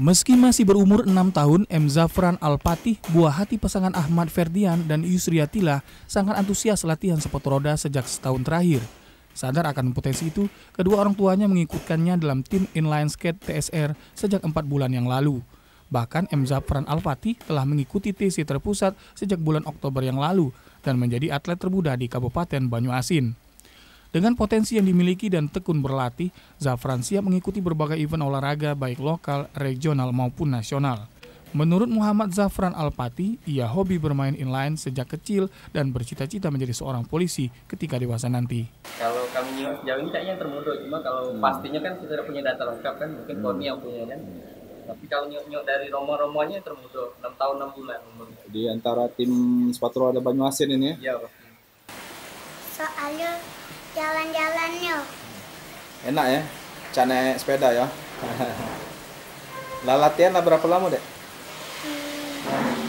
Meski masih berumur 6 tahun, M. Zafran Al-Patih, buah hati pasangan Ahmad Ferdian dan Yusriatila, sangat antusias latihan sepatu roda sejak setahun terakhir. Sadar akan potensi itu, kedua orang tuanya mengikutkannya dalam tim inline skate TSR sejak empat bulan yang lalu. Bahkan M. Zafran Al-Fatih telah mengikuti TC terpusat sejak bulan Oktober yang lalu dan menjadi atlet termuda di Kabupaten Banyuasin. Dengan potensi yang dimiliki dan tekun berlatih, Zafran siap mengikuti berbagai event olahraga baik lokal, regional maupun nasional. Menurut Muhammad Zafran Al-Pati, ia hobi bermain inline sejak kecil dan bercita-cita menjadi seorang polisi ketika dewasa nanti. Kalau kami jauh ini kayaknya termudah, cuma kalau hmm. pastinya kan kita tidak punya data lengkap kan, mungkin hmm. Koni yang punya kan. Tapi kalau nyok-nyok dari romo-romonya termudah, 6 tahun 6 bulan umurnya. Di antara tim sepatu roda Banyuasin ini ya? Iya, Soalnya jalan-jalannya. Enak ya, cane sepeda ya. lah latihan lah berapa lama dek? Hmm,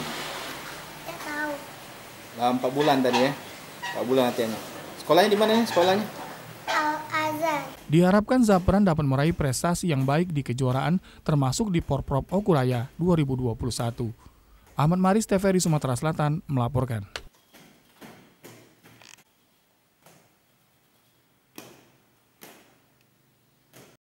tahu. Lah empat bulan tadi ya, empat bulan latihannya. Sekolahnya di mana ya? Sekolahnya? Al Azhar. Diharapkan Zapran dapat meraih prestasi yang baik di kejuaraan, termasuk di Porprov Okuraya 2021. Ahmad Maris, TVRI Sumatera Selatan, melaporkan.